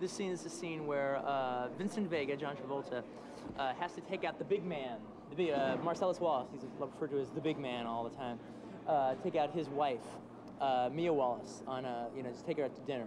This scene is the scene where uh, Vincent Vega, John Travolta, uh, has to take out the big man, the big, uh, Marcellus Wallace. He's referred to as the big man all the time. Uh, take out his wife, uh, Mia Wallace, on a you know just take her out to dinner.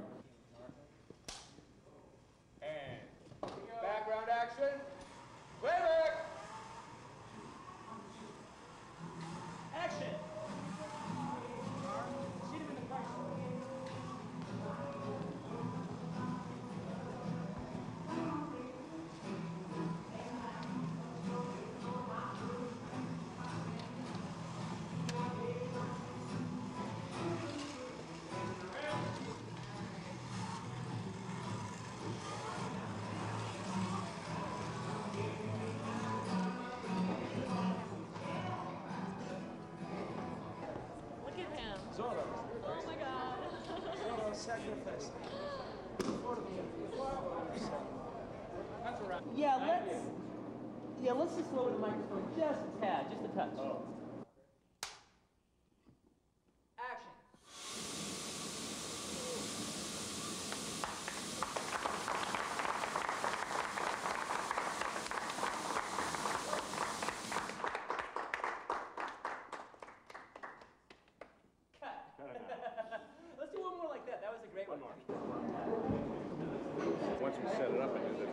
At him. Zorro. Oh my god. Zorro sacrifice. Yeah, let's yeah let's just lower the microphone just a tad, just a touch. Oh. once we set it up, I knew that